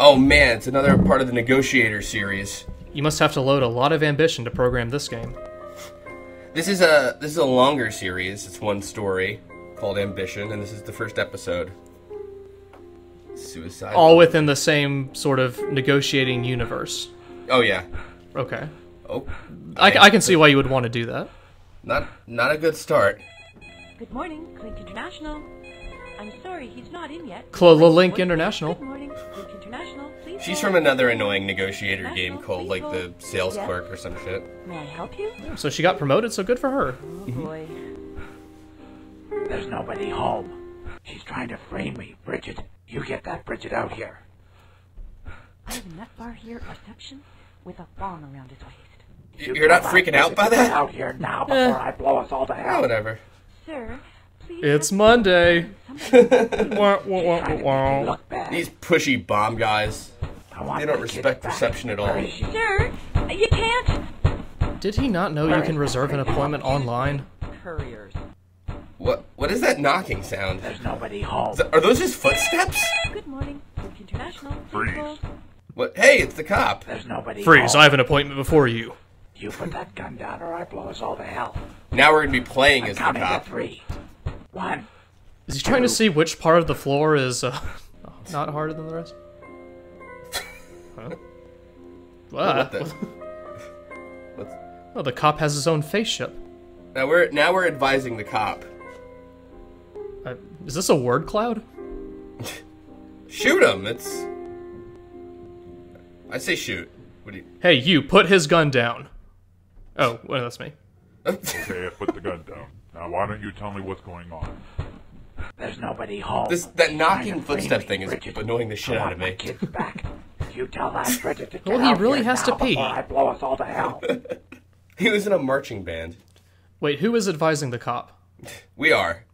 Oh man, it's another part of the Negotiator series. You must have to load a lot of ambition to program this game. This is a this is a longer series. It's one story called Ambition, and this is the first episode. Suicide. All within the same sort of negotiating universe. Oh yeah. Okay. Oh, I, I can see why you would want to do that. not not a good start. Good morning, Clink International. I'm sorry, he's not in yet. Clola Link Good International. morning, Clink International. Please She's from another annoying negotiator game called like the sales Yeah. clerk or some shit. May I help you? So she got promoted, so good for her. Oh mm-hmm. boy. There's nobody home. She's trying to frame me. Bridget, you get that Bridget out here. I have a nut bar here at reception with a bomb around its waist. You You're not freaking out by that? Out here now before I blow us all to Oh, hell. whatever. Sir, please. It's Monday. Wah, wah, wah. These pushy bomb guys. They don't respect back. perception at all. Where is she? Sir, you can't. Did he not know you can reserve an appointment online? Couriers. What what is that knocking sound? There's nobody home. That- Are those his footsteps? Good morning, Clink International. Freeze. What? Hey, it's the cop. There's nobody Freeze, I have an appointment before you. You put that gun down or I blow us all to hell. Now we're gonna be playing I'm as the counting to cop. three. One. Is he trying to see which part of the floor is uh, not harder than the rest? Huh? What What? the? What's, Oh, the cop has his own face ship. now we're now we're advising the cop. Uh, is this a word cloud? Shoot him. It's. I say shoot. What do you? Hey, you, put his gun down. Oh, well, that's me. Okay, I put the gun down. Now, why don't you tell me what's going on? There's nobody home. This that knocking to footstep thing is Bridget. annoying the shit out want of my me. kids back. You tell that Bridget to get Well, he really has to pee. I blow us all to hell. He was in a marching band. Wait, who is advising the cop? We are.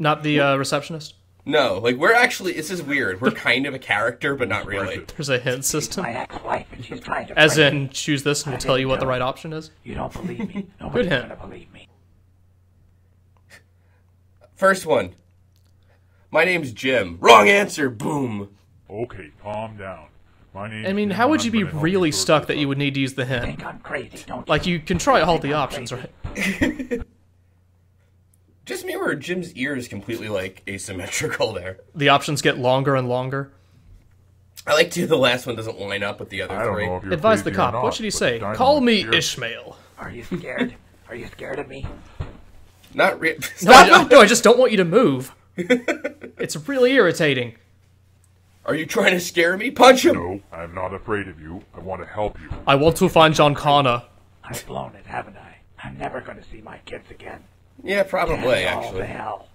Not the uh, receptionist? No, like we're actually. This is weird. We're kind of a character, but not really. There's a hint system. My ex-wife, and she's trying to. As in, choose this and we'll tell you what the right option is. You don't believe me. Nobody's hint. Gonna believe me. First one. My name's Jim. Wrong answer. Boom. Okay, calm down. My name. I mean, how would you be really stuck that you would need to use the hint? Think I'm crazy, don't you? Like, you can try all the options, right? Just me or Jim's ear is completely like asymmetrical there. The options get longer and longer. I like to the last one doesn't line up with the other I don't three. know if you're Advise the cop. not, What should he say? Call me Ishmael. Are you scared? Are you scared of me? Not re- No, I, Stop! no, I just don't want you to move. It's really irritating. Are you trying to scare me? Punch him! No, I'm not afraid of you. I want to help you. I want to find John Connor. I've blown it, haven't I? I'm never gonna see my kids again. Yeah, probably Damn all to actually. hell.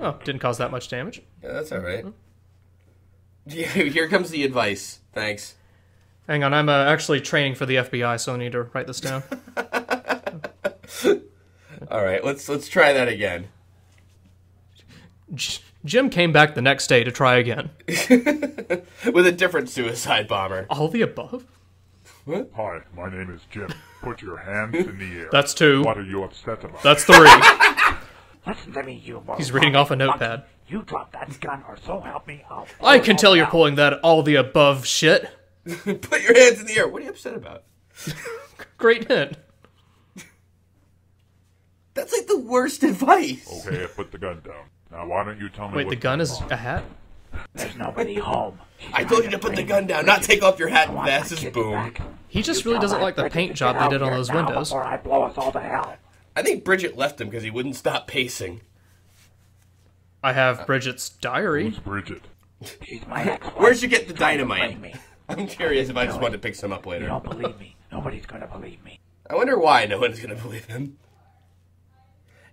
Oh, didn't cause that much damage. Yeah, that's all right. Yeah, hmm. here comes the advice. Thanks. Hang on, I'm uh, actually training for the FBI, so I need to write this down. All right, let's let's try that again. J- Jim came back the next day to try again. With a different suicide bomber. All the above? Hi, my name is Jim. Put your hands in the air. That's two. What are you upset about? That's three. Listen to me, you He's reading off a notepad. You drop that gun, or so help me, I'll. I can tell you're you pulling that all the above shit. Put your hands in the air. What are you upset about? Great hint. That's like the worst advice. Okay, I put the gun down. Now, why don't you tell me Wait, what's the gun is on? a hat? There's nobody home. I told you to put the gun down, not take off your hat I and want glasses. Boom. back. He just really doesn't like the paint job they did on those windows. Before I blow us all to hell. I think Bridget left him because he wouldn't stop pacing. I have Bridget's diary. Who's Bridget? She's my ex-wife. Where'd you get the dynamite? Frame me. I'm curious if I just want to pick some up You later. don't believe me. Nobody's gonna believe me. I wonder why no one's going to believe him.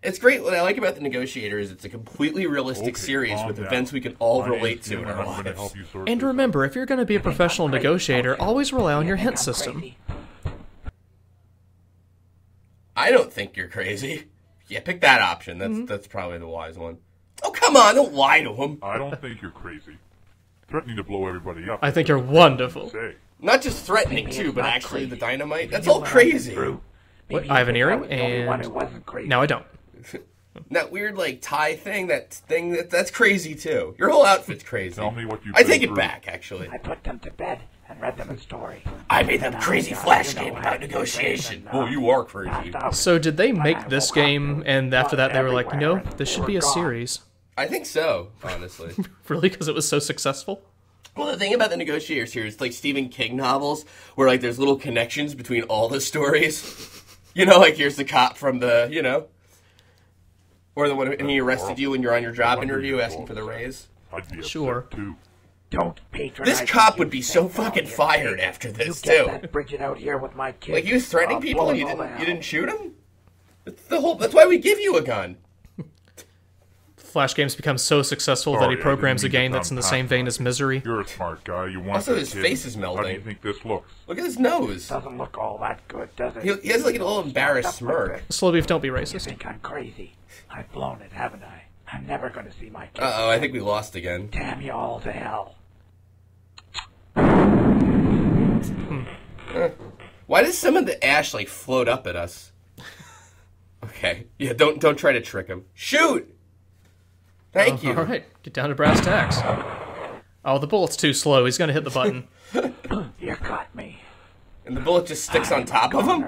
It's great. What I like about the Negotiator is it's a completely realistic Okay, series with down. events we can all My relate to in and our lives. help you And remember, if you're going to be a professional negotiator, always rely on your hint I'm system. crazy? I don't think you're crazy. Yeah, pick that option. That's Mm-hmm. that's probably the wise one. Oh come on! Don't lie to him. I don't think you're crazy. Threatening to blow everybody up. I think you're wonderful. Not just threatening Maybe too, but actually crazy. the dynamite. That's all know what I've been crazy. What? I have an earring, was the only one and who wasn't crazy. now I don't. That weird like tie thing, that thing that that's crazy too. Your whole outfit's crazy. Tell me what you've I take it through. back, actually. I put them to bed and read them a story. I made them Now, crazy flash you know, game about negotiation. Oh, you are crazy. So did they make this game, and after that they were like, you know, this should be a gone. series? I think so, honestly. Really? Because it was so successful? well, the thing about the Negotiator series, it's like Stephen King novels, where like there's little connections between all the stories. you know, like here's the cop from the, you know, or the one who- and he arrested you when you're on your job interview asking for the raise. I'd be Sure. too. Don't patronize This cop would be so fucking fired after this you get too. that Bridget out here with my kids. Like he was threatening I'll people and you didn't you didn't shoot him. That's the whole. That's why we give you a gun. Flash games become so successful that he I programs a didn't mean to game that's in the same vein as Misery. You're a smart guy. You want Also, that his kid. face is How do you melting. think this looks? Look at his nose. Doesn't look all that good, does it? He, he has like an little embarrassed smirk. this. Slowbeef, don't be racist. You racist. think I'm crazy? I've blown it, haven't I? I'm never going to see my kids. Uh oh, I think we lost again. Damn you all to hell. Why does some of the ash like float up at us? Okay, yeah, don't don't try to trick him. Shoot. Thank uh, you. All right, get down to brass tacks. Oh, the bullet's too slow. He's gonna hit the button. You got me. And the bullet just sticks on I'm top of him.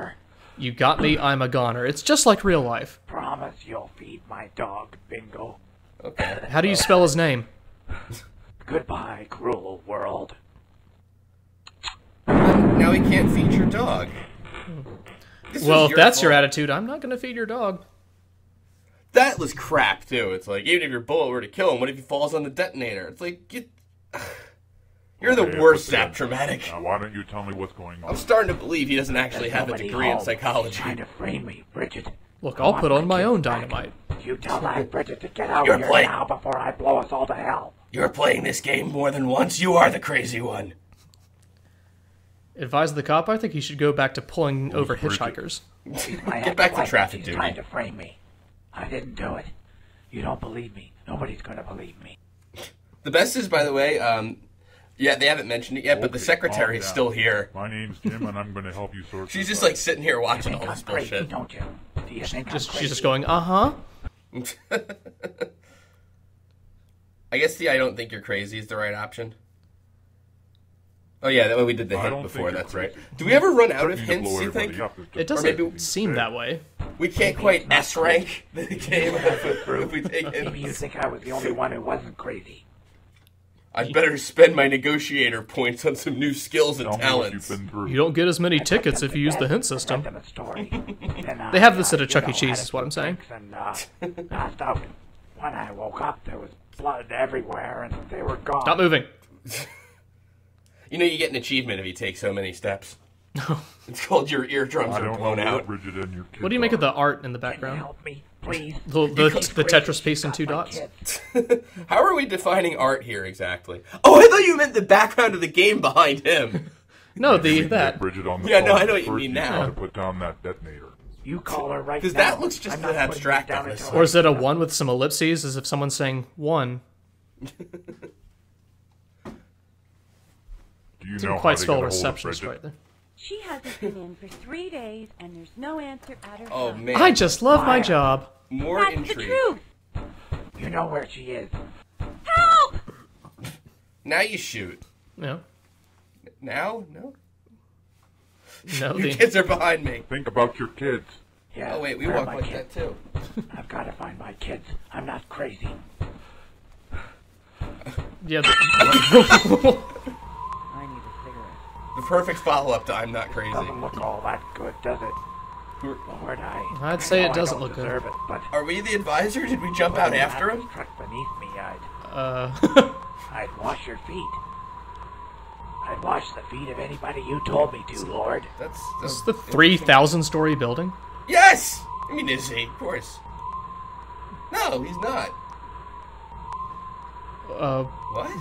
You got me. I'm a goner. It's just like real life. Promise you'll feed my dog, Bingo. Okay. How do you spell his name? Goodbye, cruel world. Now he can't feed your dog. This Well, if that's your attitude, I'm not gonna feed your dog. That was crap too. It's like even if your bullet were to kill him, what if he falls on the detonator? It's like get. You're the worst but then- Zap Dramatic. Now, why don't you tell me what's going on? I'm starting to believe he doesn't actually There's have a degree in psychology. Trying to frame me, Bridget. Look, I I'll put on my kids own back. dynamite. You tell that Bridget to get out You're here playing- now before I blow us all to hell. You're playing this game more than once. You are the crazy one. Advise the cop. I think he should go back to pulling over Bridget? hitchhikers. My Get back to ex-wife, traffic she's duty. trying to frame me. I didn't do it. You don't believe me. Nobody's going to believe me. The best is, by the way, um, yeah, they haven't mentioned it yet, but the Okay, secretary's calm down. still here. My name's Jim, and I'm going to help you sort. She's this just out. like sitting here watching all Think this I'm crazy, bullshit. don't you? Do you think Just I'm crazy? she's just going, uh huh. I guess the I don't think you're crazy is the right option. Oh yeah, that way we did the I hint don't before. think That's you're right. crazy. Do we ever run out of You hints? blow You everybody think up. It's It doesn't maybe- seem that way. We can't quite S rank the game if, if we take Maybe you think I was the only one who wasn't crazy. I'd better spend my negotiator points on some new skills and Tell me what you've talents. You don't get as many I tickets if you use the hint system. a story. Then They have this at a Chuck E. Cheese, had is what I'm saying. And, uh, passed out. When I woke up, there was blood everywhere, and they were gone. Stop moving. You know, you get an achievement if you take so many steps. It's called your eardrums I are don't blown out. Bridget and your What do you make of the art in the Can you background? help me, please? The the, the. Tetris piece in She's two dots. How are we defining art here exactly? Oh, I thought you meant the background of the game behind him. No, the that. Bridget on the Yeah, no. I know what you mean you now. gotta put down that detonator. You call her right 'Cause now. Because that looks just I'm an abstract, it down honestly. Or is it a one with some ellipses, as if someone's saying one? Do you Didn't know quite how to spell get a hold of receptionist Bridget? right there. She hasn't been in for three days, and there's no answer at her Oh phone. man, I just love my job. more That's the truth. You know where she is. Help! Now you shoot. No, Now, no. no. Your The, kids are behind me. Think about your kids. Yeah. Oh wait, we walk like kids? that too. I've got to find my kids. I'm not crazy. yeah. The, I need a cigarette. The perfect follow-up to "I'm not crazy." Doesn't look all that good, does it? Lord, I. I'd say I it doesn't don't look good. It, but Are we the advisor? Did we jump out after that him? Struck beneath me, I'd, uh, I'd wash your feet. I'd wash the feet of anybody you told me to, Lord. That's, this that's is the three thousand story building. Yes. I mean, is he? Of course. No, he's not. Uh, What?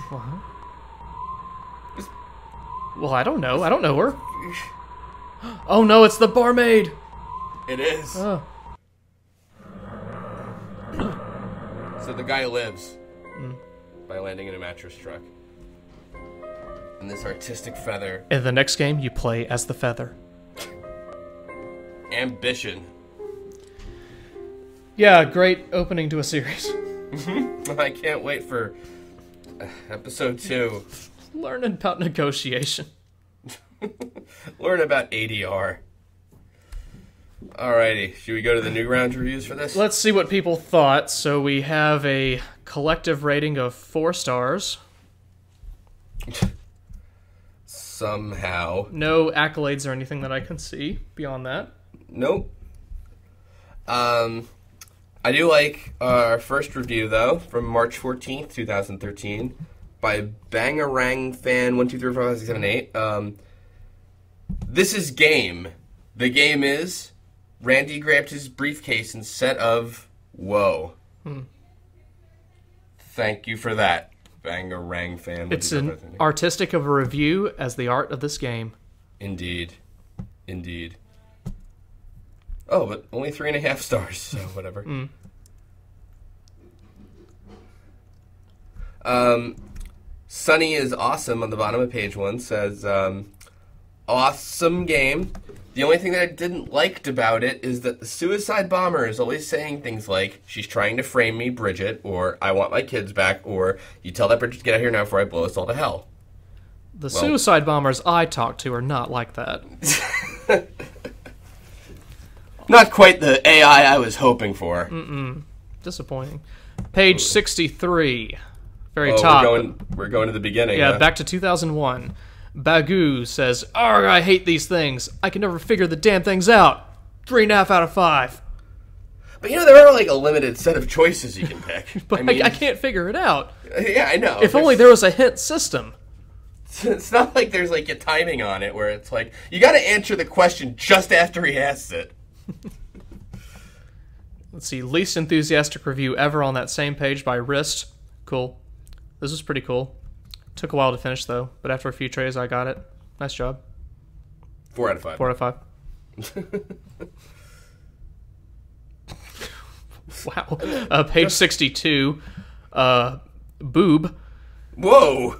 Well, I don't know. I don't know her. Oh no, it's the barmaid. It is. Oh, So the guy lives by landing in a mattress truck. And this artistic feather, in the next game, you play as the feather. ambition. Yeah, great opening to a series. I can't wait for uh, episode two. Learning about negotiation. Learn about ADR. Alrighty, should we go to the new Newgrounds reviews for this? Let's see what people thought. So we have a collective rating of four stars. Somehow. No accolades or anything that I can see beyond that. Nope. Um, I do like our first review though from March fourteenth, two thousand thirteen, by Bangarang fan one two three four five six seven eight. Um, this is game. The game is Randy grabbed his briefcase and instead of whoa. Thank you for that, Bangarang fan. It's an artistic of a review as the art of this game. Indeed. Indeed. Oh, but only three and a half stars, so whatever. Um, Sunny is awesome on the bottom of page one says, um, awesome game. The only thing that I didn't liked about it is that the suicide bomber is always saying things like, she's trying to frame me, Bridget, or I want my kids back, or you tell that Bridget to get out of here now before I blow us all to hell. The suicide bombers I talk to are not like that. Not quite the AI I was hoping for. Mm-mm. Disappointing. Page 63. Very Oh, top. we're going. We're going to the beginning. Yeah, huh? back to 2001. Bagu says, Arg, I hate these things. I can never figure the damn things out. Three and a half out of five. But you know, there are like a limited set of choices you can pick. But I, I mean, I can't figure it out. Yeah, I know. If only there was a hint system. It's not like there's like a timing on it where it's like you got to answer the question just after he asks it. Let's see, least enthusiastic review ever on that same page by Wrist. Cool. This was pretty cool. Took a while to finish though, but after a few trays, I got it. Nice job. Four out of five. Four out of five. wow. Uh, page 62. Uh, Boob Whoa!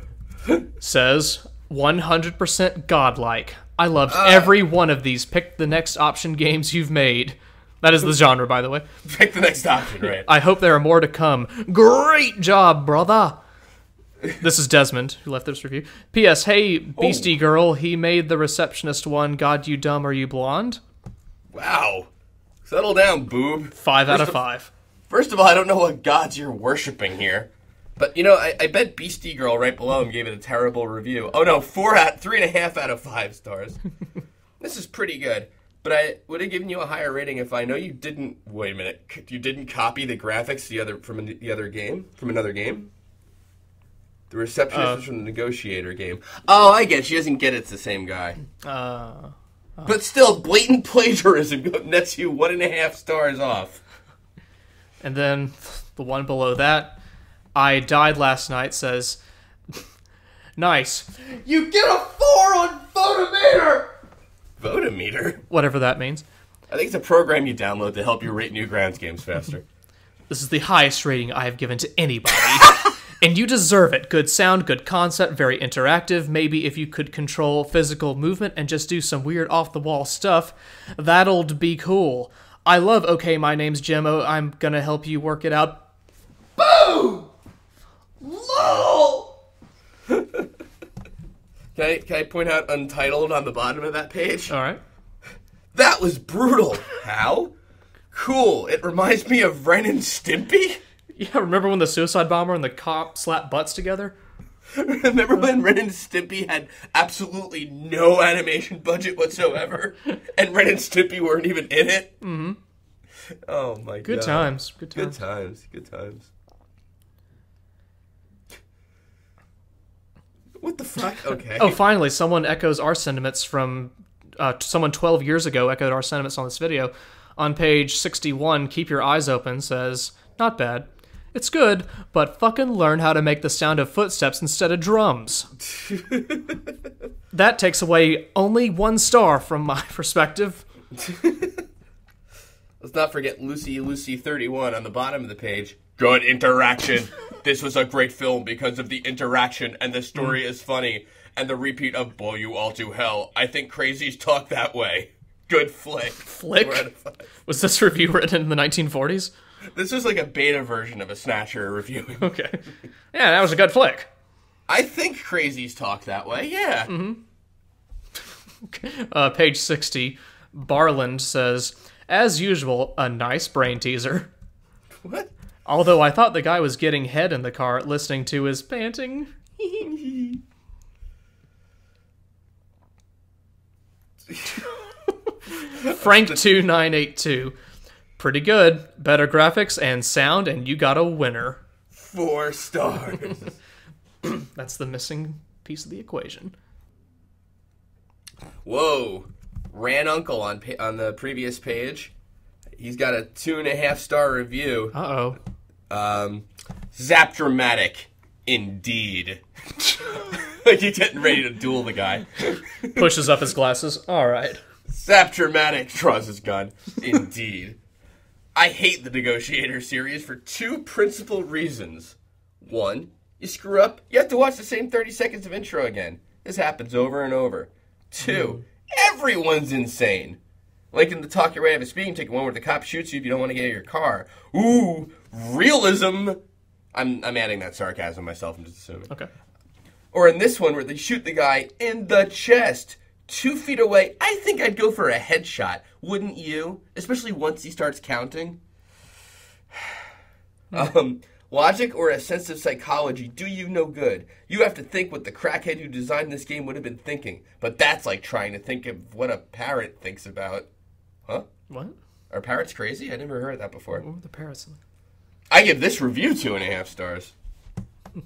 says 100% godlike. I loved every one of these. Pick the next option games you've made. That is the genre, by the way. Pick the next option, right? I hope there are more to come. Great job, brother. This is Desmond who left this review. P.S. Hey, Beastie oh. Girl, he made the receptionist one. God, you dumb, are you blonde? wow. Settle down, boob. Five out of First of- five. First of all, I don't know what gods you're worshiping here. But you know, I, I bet Beastie Girl right below him gave it a terrible review. Oh no, four out, three and a half out of five stars. this is pretty good. But I would have given you a higher rating if I know you didn't. Wait a minute, you didn't copy the graphics the other from the other game from another game. The receptionist Uh. was from the negotiator game. Oh, I get. it. She doesn't get it. it's the same guy. Uh, But still, blatant plagiarism nets you one and a half stars off. and then the one below that, I died last night says, nice. You get a four on Votometer. Votometer. Whatever that means. I think it's a program you download to help you rate new Newgrounds games faster. This is the highest rating I have given to anybody. And you deserve it. Good sound, good concept, very interactive. Maybe if you could control physical movement and just do some weird off the wall stuff, that'll be cool. I love Okay, my name's Jim. Oh, I'm gonna help you work it out. Boom! LOL! Can I, can I point out Untitled on the bottom of that page? Alright. That was brutal. How? Cool. It reminds me of Ren and Stimpy. Yeah, remember when the suicide bomber and the cop slapped butts together? Remember when Ren and Stimpy had absolutely no animation budget whatsoever, and Ren and Stimpy weren't even in it? Mm-hmm. Oh my god. Good times. Good times. Good times. times. Good times. What the fuck? Okay. Oh, finally, someone echoes our sentiments from uh, someone 12 years ago echoed our sentiments on this video. On page 61, Keep Your Eyes Open says, Not bad. It's good, but fucking learn how to make the sound of footsteps instead of drums. that takes away only one star from my perspective. Let's not forget Lucy Lucy 31 on the bottom of the page. Good interaction. this was a great film because of the interaction and the story Mm. is funny and the repeat of blow you all to hell. I think crazies talk that way. Good flick. Flick? Four out of five. Was this review written in the 1940s? This was like a beta version of a Snatcher review. Okay. Yeah, that was a good flick. I think crazies talk that way. Yeah. Uh, page 60, Barland says, As usual, a nice brain teaser. What? Although I thought the guy was getting head in the car listening to his panting. Frank2982. Pretty good. Better graphics and sound, and you got a winner. Four stars. That's the missing piece of the equation. Whoa. Ran Uncle on pa- on the previous page. He's got a two and a half star review. Uh oh. Um, Zap dramatic, indeed. like he's getting ready to duel the guy. Pushes up his glasses. All right. Zap dramatic draws his gun, indeed. I hate the Negotiator series for two principal reasons. One, you screw up, you have to watch the same 30 seconds of intro again. This happens over and over. Two, hmm. everyone's insane. Like in the Talk Your Way Out of a Speeding Ticket one where the cop shoots you if you don't want to get out of your car. Ooh, realism. I'm, I'm adding that sarcasm myself, I'm just assuming. Okay. Or in this one where they shoot the guy in the chest, two feet away. I think I'd go for a headshot, wouldn't you? Especially once he starts counting. Hmm. um, logic or a sense of psychology do you no good. You have to think what the crackhead who designed this game would have been thinking. But that's like trying to think of what a parrot thinks about. Huh? What? Are parrots crazy? I never heard that before. What were the parrots? like? I give this review two and a half stars.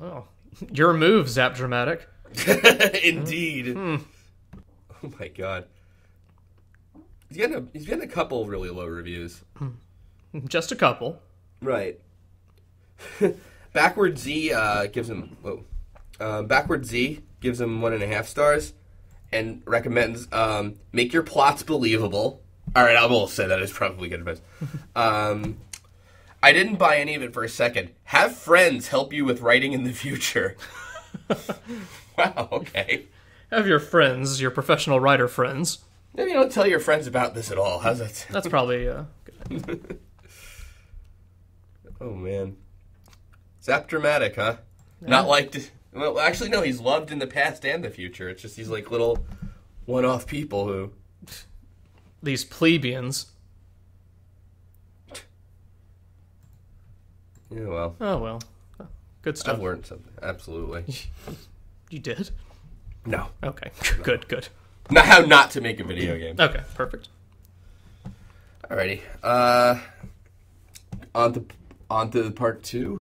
Well, your move, Zap Dramatic. Indeed. Hmm. Hmm. Oh my god. He's getting a he's getting a couple really low reviews. Just a couple. Right. Backward Z uh, gives him whoa. Um, Backward Z gives him one and a half stars, and recommends um, make your plots believable. All right, I will say that is probably good advice. um, I didn't buy any of it for a second. Have friends help you with writing in the future. wow. Okay. Have your friends, your professional writer friends. Maybe don't tell your friends about this at all. How's that? sound? That's probably uh, good. Oh man, Zap dramatic, huh? Not liked. Well, actually, no. He's loved in the past and the future. It's just these like little one-off people who. these plebeians. Yeah, well, Oh well, good stuff. I've learned something. Absolutely. You did. No, Okay, good, good. Not how not to make a video game. Okay, perfect. Alrighty. Uh, on to on to the part two.